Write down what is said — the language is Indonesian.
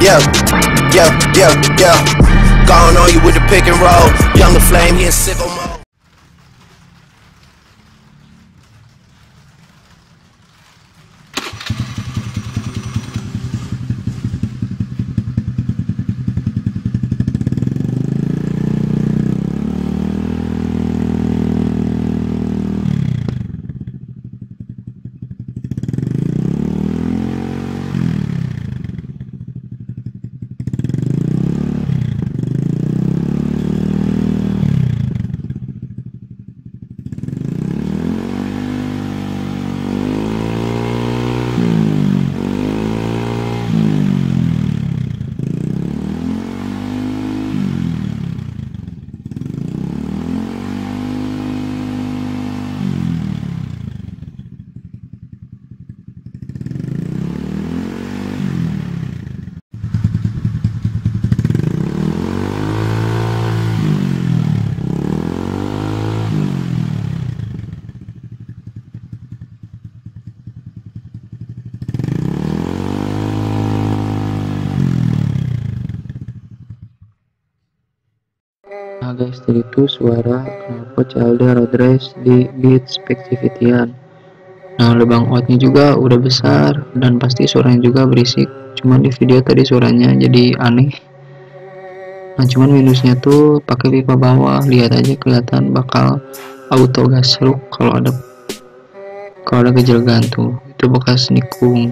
Yeah, yeah, yeah, yeah. Gone on you with the pick and roll. Younger flame, he in sicko mode. Guys, tadi itu suara CLD road race di beat Spectivitian. Nah lubang outnya juga udah besar dan pasti suaranya juga berisik. Cuman di video tadi suaranya jadi aneh. Nah cuman minusnya tuh pakai pipa bawah, lihat aja kelihatan bakal auto gas look kalau ada kalau ada gejala gantung itu bekas nikung